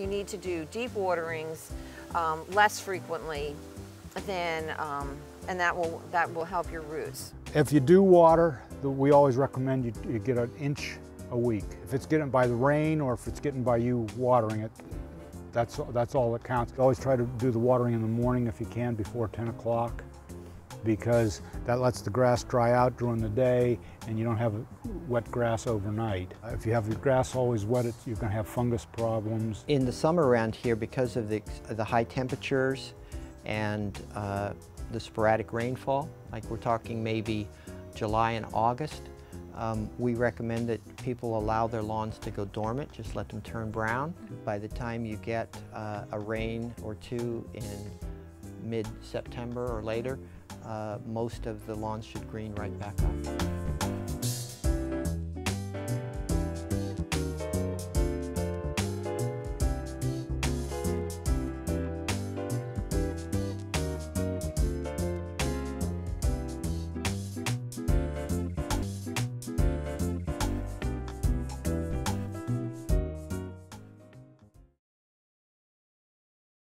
you need to do deep waterings um, less frequently, than, um, and that will that will help your roots. If you do water, we always recommend you, you get an inch a week. If it's getting by the rain or if it's getting by you watering it, that's, that's all that counts. Always try to do the watering in the morning if you can before 10 o'clock because that lets the grass dry out during the day and you don't have wet grass overnight. If you have your grass always wet, you're gonna have fungus problems. In the summer around here, because of the, the high temperatures and uh, the sporadic rainfall, like we're talking maybe July and August, um, we recommend that people allow their lawns to go dormant, just let them turn brown. By the time you get uh, a rain or two in mid-September or later, uh, most of the lawns should green right back up.